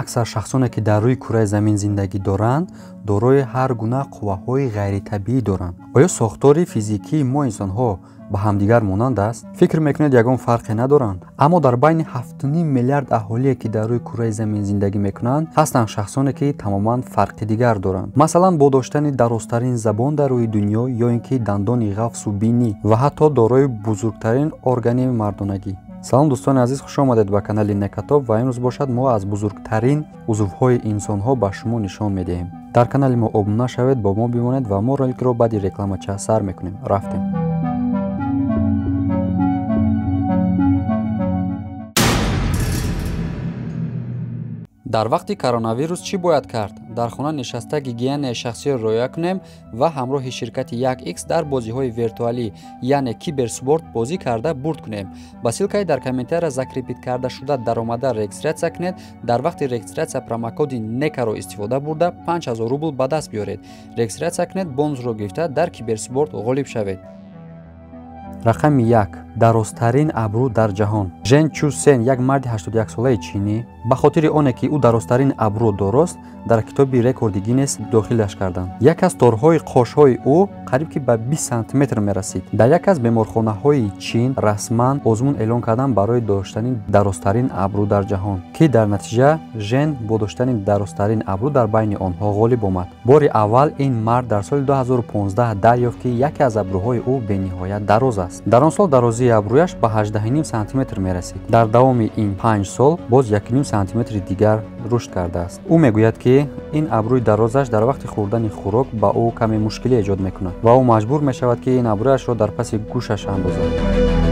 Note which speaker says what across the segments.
Speaker 1: аксар шахсоне ки дар рӯи кураи замин зиндагӣ доранд дорои ҳар гуна қувваҳои ғайритабиӣ доранд. Оё сохтори физикии мо инсонҳо ба ҳамдигар монанд аст фикр мекунед ягон фарқе надоранд. Аммо дар байни 7 миллиард аҳолие ки дар рӯи кураи замин зиндагӣ мекунанд ҳастанд шахсоне ки тамоман фарқи дигар доранд. Масалан бо доштани дарозтарин забон дар рӯи дунё ё ин ки дандони ғафсу бинӣ ва ҳатто дорои бузургтарин органи мардонагӣ салом дӯстони азиз хуш омадед ба канали некатоб ва имрӯз бошад мо аз бузургтарин узвҳои инсонҳо ба шумо нишон медиҳем. Дар канали мо обуна шавед бо мо бимонед ва мо роликро баъди рекламача сар мекунем. Рафтем дар вақти коронавирус чӣ бояд кард? Дар хона нишаста гигиенаи шахсиро риоя кунем ва ҳамроҳи ширкати 1x дар бозиҳои виртуалӣ яъне киберспорт бозӣ карда бурд кунем. Ба силкаи дар комментария закрепит кардашуда даромада регистратсия кунед. Дар вақти регистратсия промокоди некаро истифода бурда 5000 рубл ба даст биёред. Регистратсия кунед бонусро гирифта дар киберспорт ғолиб шавед рақами як дарозтарин абрӯ дар ҷаҳон. Жен чу сен як марди 81солаи чинӣ ба хотири оне ки ӯ дарозтарин абрӯ дорост дар китоби рекорди гиннес дохилаш карданд. Як аз торҳои қошҳои ӯ қариб ки ба 20 сантиметр мерасид. Дар яке аз беморхонаҳои чин расман озмун эълон карданд барои доштани дарозтарин абрӯ дар ҷаҳон ки дар натиҷа жен бо доштани дарозтарин абрӯ дар байни онҳо ғолиб омад. Бори аввал ин мард дар соли 2015 дарёфт ки яке аз абрӯҳои ӯ бениҳоят дароз аст. Дар он сол дарозии абрӯяш ба 18 сантиметр мерасид. Дар давоми ин панҷ сол боз 1 сантиметри дигар рушд кардааст. Ӯ мегӯяд ки ин абрӯи дарозаш дар вақти хӯрдани хӯрок ба ӯ каме мушкилӣ эҷод мекунад ва ӯ маҷбур мешавад ки ин абрӯяшро дар паси гӯшаш андозад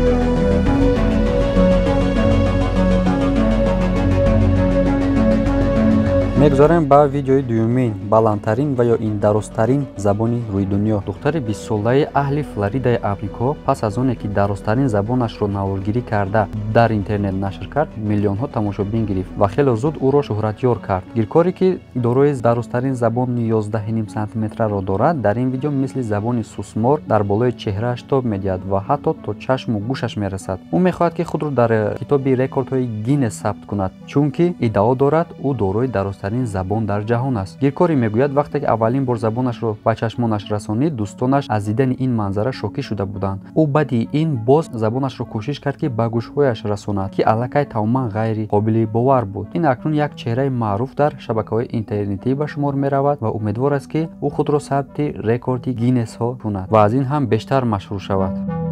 Speaker 1: мегузарем ба видеои дуюмин баландтарин ва ё ин дарозтарин забони рӯи дунё. Духтари бистсолаи аҳли флоридаи амрико пас аз оне ки дарозтарин забонашро наворгирӣ карда дар интернет нашр кард миллионҳо тамошобин гирифт ва хеле зуд ӯро шӯҳратёр кард. Гиркоре ки дорои дарозтарин забони 11 сантиметраро дорад дар ин видео мисли забони сусмор дар болои чеҳрааш тоб медиҳад ва ҳатто то чашму гӯшаш мерасад. Ӯ мехоҳад ки худро дар китоби рекордҳои гиннес сабт кунад чунки иддао дорад ӯ дорои дарозтарин беҳтарин забон дар ҷаҳон аст. Гиркорӣ мегӯяд вақте ки аввалин бор забонашро ба чашмонаш расонид дӯстонаш аз дидани ин манзара шокӣ шуда буданд. Ӯ баъди ин боз забонашро кӯшиш кард ки ба гӯшҳояш расонад ки аллакай тамоман ғайри қобили бовар буд. Ин акнун як чеҳраи маъруф дар шабакаҳои интернетӣ ба шумор меравад ва умедвор аст ки ӯ худро сабти рекорди гиннесҳо кунад ва аз ин ҳам бештар машҳур шавад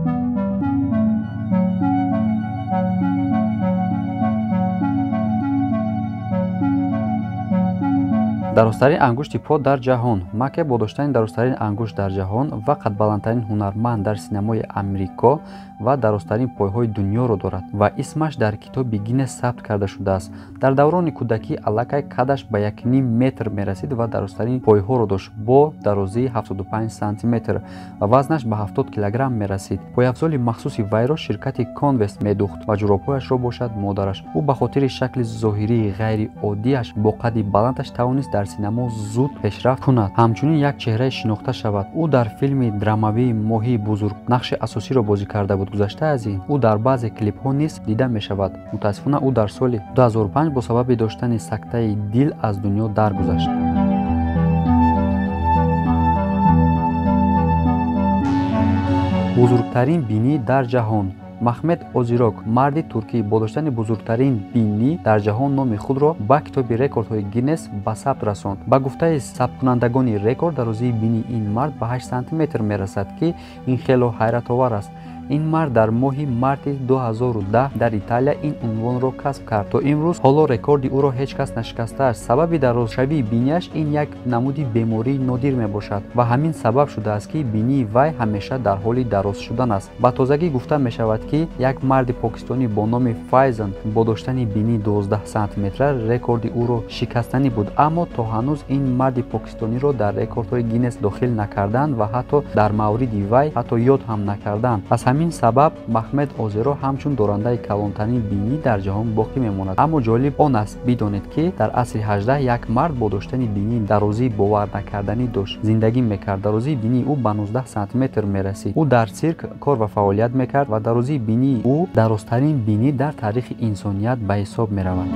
Speaker 1: дарозтарин ангушти по дар ҷаҳон. Маке бо доштани дарозтарин ангушт дар ҷаҳон ва қадбаландтарин ҳунарманд дар синамои амрико ва дарозтарин пойҳои дунёро дорад ва исмаш дар китоби гиннес сабт карда шудааст. Дар даврони кӯдакӣ аллакай кадаш ба якним метр мерасид ва дарозтарин пойҳоро дошт бо дарозии 75 сантиметр ва вазнаш ба 70 килограмм мерасид. Пойафзоли махсуси вайро ширкати конвест медӯхт ва ҷуробҳояшро бошад модараш. Ӯ ба хотири шакли зоҳирии ғайриоддиаш бо қадди баландаш тавонист синамо зуд пешрафт кунад. Ҳамчунин як чеҳрае шинохта шавад. Ӯ дар филми драмавии моҳии бузург нақши асосиро бозӣ карда буд. Гузашта аз ин ӯ дар баъзе клипҳо низ дида мешавад. Мутаассифона ӯ дар соли 2005 бо сабаби доштани сактаи дил аз дунё даргузашт. Бузургтарин бинӣ дар ҷаҳон маҳмед озирок марди туркӣ бо доштани бузургтарин бинӣ дар ҷаҳон номи худро ба китоби рекордҳои гиннес ба сабт расонд. Ба гуфтаи сабткунандагони рекорд дарозии бинии ин мард ба 8 сантиметр мерасад ки ин хело ҳайратовар аст ин мард дар моҳи марти 2010 дар италия ин унвонро касб кард то имрӯз ҳоло рекорди ӯро ҳеҷ кас нашикастааст сабаби дарозшавии бинияш ин як намуди бемории нодир мебошад ва ҳамин сабаб шудааст ки бинии вай ҳамеша дар ҳоли дароз шудан аст ба тозагӣ гуфта мешавад ки як марди покистонӣ бо номи файзан бо доштани бинии 12 сантиметра рекорди ӯро шикастанӣ буд аммо то ҳанӯз ин марди покистониро дар рекордҳои гиннес дохил накарданд ва ҳатто дар мавриди вай ҳатто ёд ҳам накарданд аз ҳамин сабаб маҳмед озеро ҳамчун дорандаи калонтарин бинӣ дар ҷаҳон боқӣ мемонад. Аммо ҷолиб он аст. Бидонед ки дар асри 18 як мард бо доштани бинии дарозии боварнакарданӣ дошт. Зиндагӣ мекард. Дарозии бинии ӯ ба 19 сантиметр мерасид. Ӯ дар сирк кор ва фаъолият мекард ва дарозии бинии ӯ дарозтарин бинӣ дар таърихи инсоният ба ҳисоб меравад.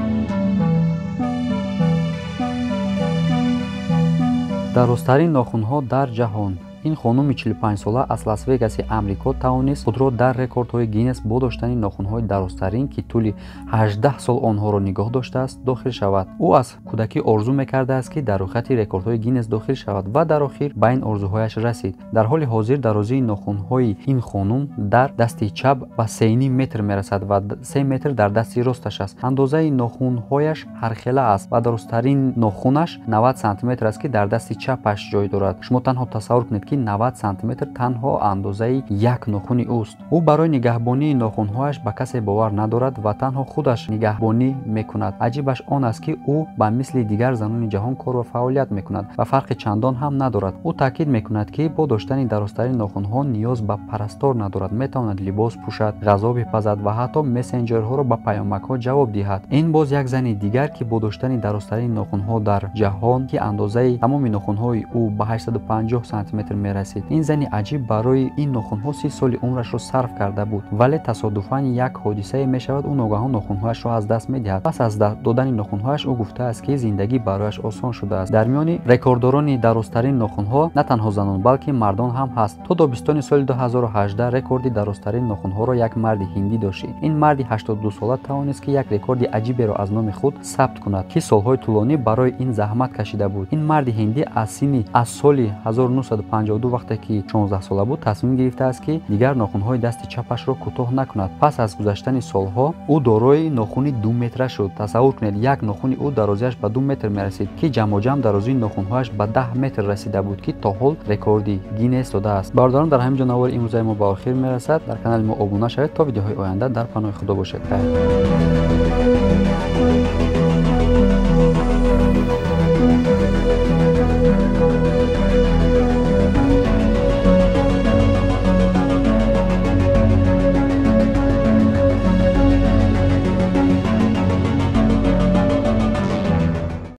Speaker 1: Дарозтарин нохунҳо дар ҷаҳон ин хонуми 45сола аз лас-вегаси амрико тавонист худро дар рекордҳои гиннес бо доштани нохунҳои дарозтарин ки тӯли 18 сол онҳоро нигоҳ доштааст дохил шавад. Ӯ аз кӯдакӣ орзу мекардааст ки дар рӯйхати рекордҳои гиннес дохил шавад ва дар охир ба ин орзуҳояш расид. Дар ҳоли ҳозир дарозии нохунҳои ин хонум дар дасти чап ба сеним метр мерасад ва се метр дар дасти росташ аст. Андозаи нохунҳояш ҳархела аст ва дарозтарин нохунаш 90 сантиметр аст ки дар дасти чапаш ҷой дорад. Шумо танҳо тасаввур кунед ки 90 сантиметр танҳо андозаи як нохуни ӯст ӯ барои нигаҳбонии нохунҳояш ба касе бовар надорад ва танҳо худаш нигаҳбонӣ мекунад. Аҷибаш он аст ки ӯ ба мисли дигар занони ҷаҳон кор ва фаъолият мекунад ва фарқи чандон ҳам надорад. Ӯ таъкид мекунад ки бо доштани дарозтарини нохунҳо ниёз ба парастор надорад метавонад либос пӯшад ғазо бипазад ва ҳатто мессенҷерҳоро ба паёмакҳо ҷавоб диҳад. Ин боз як зани дигар ки бо доштани дарозтарини нохунҳо дар ҷаҳон ки андозаи тамоми нохунҳои ӯ ба 850 сантиметр мерасид ин зани аҷиб барои ин нохунҳо си соли умрашро сарф карда буд вале тасодуфан як ҳодисае мешавад ӯ ногаҳон нохунҳояшро аз даст медиҳад пас аз додани нохунҳояш ӯ гуфтааст ки зиндагӣ барояш осон шудааст дар миёни рекорддорони дарозтарин нохунҳо на танҳо занон балки мардон ҳам ҳаст то добистони соли 2018 рекорди дарозтарин нохунҳоро як марди ҳиндӣ дошт ин марди 82сола тавонист ки як рекорди аҷиберо аз номи худ сабт кунад ки солҳои тӯлонӣ барои ин заҳмат кашида буд ин марди ҳиндӣ аз синни аз соли 1952 вақте ки 16сола буд тасмим гирифтааст ки дигар нохунҳои дасти чапашро кӯтоҳ накунад. Пас аз гузаштани солҳо ӯ дорои нохуни думетра шуд. Тасаввур кунед як нохуни ӯ дарозиаш ба ду метр мерасид ки ҷамъоҷамъ дарозии нохунҳояш ба даҳ метр расида буд ки то ҳол рекорди гинес додааст бародарон дар ҳамин ҷо навори имрӯзаи мо ба охир мерасад. Дар канали мо обуна шавед то видеоҳои оянда дар паноҳи худо бошед. Хайр